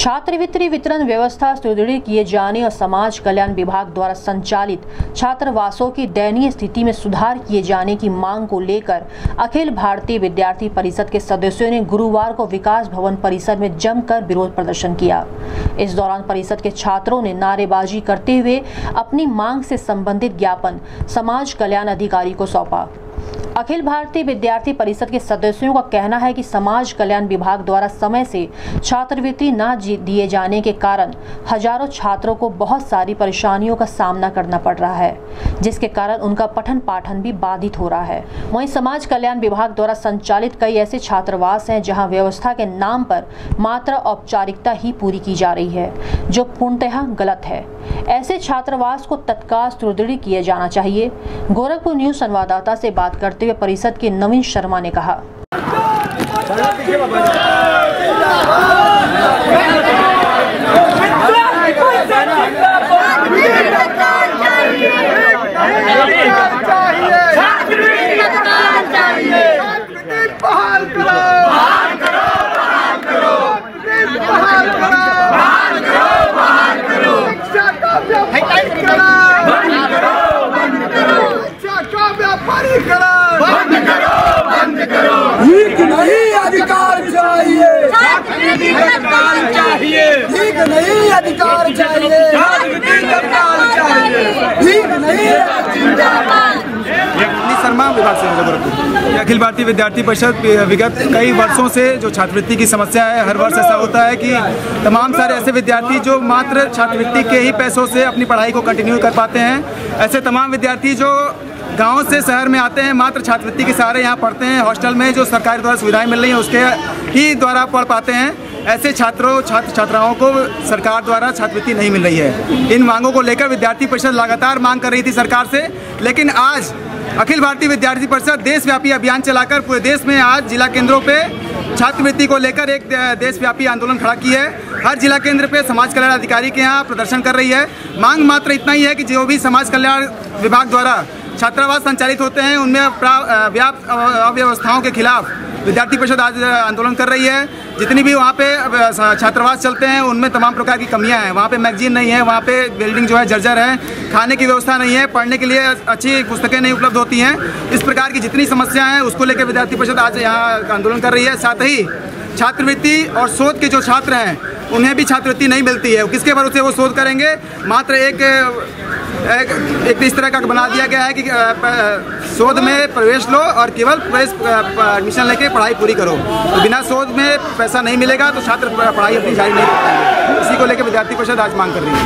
छात्रवृत्ति वितरण व्यवस्था सुदृढ़ किए जाने और समाज कल्याण विभाग द्वारा संचालित छात्रावासों की दयनीय स्थिति में सुधार किए जाने की मांग को लेकर अखिल भारतीय विद्यार्थी परिषद के सदस्यों ने गुरुवार को विकास भवन परिसर में जमकर विरोध प्रदर्शन किया। इस दौरान परिषद के छात्रों ने नारेबाजी करते हुए अपनी मांग से संबंधित ज्ञापन समाज कल्याण अधिकारी को सौंपा। अखिल भारतीय विद्यार्थी परिषद के सदस्यों का कहना है कि समाज कल्याण विभाग द्वारा समय से छात्रवृत्ति न दिए जाने के कारण हज़ारों छात्रों को बहुत सारी परेशानियों का सामना करना पड़ रहा है। जिसके कारण उनका पठन पाठन भी बाधित हो रहा है वहीं समाज कल्याण विभाग द्वारा संचालित कई ऐसे छात्रावास हैं जहाँ व्यवस्था के नाम पर मात्र औपचारिकता ही पूरी की जा रही है जो पूर्णतः गलत है ऐसे छात्रावास को तत्काल सुदृढ़ किया जाना चाहिए गोरखपुर न्यूज़ संवाददाता से बात करते हुए परिषद के नवीन शर्मा ने कहा बहाल करो बहाल करो बहाल करो बहाल करो बहाल करो बहाल करो शिक्षा का व्यापारी करो बंद करो बंद करो शिक्षा का व्यापारी करो बंद करो बंद करो ठीक नहीं अधिकार चाहिए अधिकार चाहिए ठीक नहीं अधिकार चाहिए। शर्मा विभाग से अखिल भारतीय विद्यार्थी परिषद विगत कई वर्षों से जो छात्रवृत्ति की समस्या है हर वर्ष ऐसा होता है कि तमाम सारे ऐसे विद्यार्थी जो मात्र छात्रवृत्ति के ही पैसों से अपनी पढ़ाई को कंटिन्यू कर पाते हैं ऐसे तमाम विद्यार्थी जो गाँव से शहर में आते हैं मात्र छात्रवृत्ति के सहारे यहाँ पढ़ते हैं हॉस्टल में जो सरकार द्वारा सुविधाएँ मिल रही हैं उसके ही द्वारा पढ़ पाते हैं। ऐसे छात्रों छात्र छात्राओं को सरकार द्वारा छात्रवृत्ति नहीं मिल रही है। इन मांगों को लेकर विद्यार्थी परिषद लगातार मांग कर रही थी सरकार से, लेकिन आज अखिल भारतीय विद्यार्थी परिषद देशव्यापी अभियान चलाकर पूरे देश में आज जिला केंद्रों पे छात्रवृत्ति को लेकर एक देशव्यापी आंदोलन खड़ा की है। हर जिला केंद्र पे समाज कल्याण अधिकारी के यहाँ प्रदर्शन कर रही है। मांग मात्र इतना ही है कि जो भी समाज कल्याण विभाग द्वारा छात्रावास संचालित होते हैं, उनमें व्याप्त अव्यवस्थाओं के खिलाफ विद्यार्थी परिषद आज आंदोलन कर रही है। जितनी भी वहाँ पे छात्रावास चलते हैं उनमें तमाम प्रकार की कमियाँ हैं। वहाँ पे मैगजीन नहीं है वहाँ पे बिल्डिंग जो है जर्जर है। खाने की व्यवस्था नहीं है पढ़ने के लिए अच्छी पुस्तकें नहीं उपलब्ध होती हैं। इस प्रकार की जितनी समस्याएँ हैं उसको लेकर विद्यार्थी परिषद आज यहाँ आंदोलन कर रही है। साथ ही छात्रवृत्ति और शोध के जो छात्र हैं उन्हें भी छात्रवृत्ति नहीं मिलती है। किसके भरोसे वो शोध करेंगे? मात्र एक, एक इस तरह का बना दिया गया है कि शोध में प्रवेश लो और केवल प्रवेश एडमिशन लेके पढ़ाई पूरी करो। तो बिना शोध में पैसा नहीं मिलेगा तो छात्र पढ़ाई अपनी जारी नहीं कर पाएँगे। इसी को लेकर विद्यार्थी परिषद आज मांग कर रही है।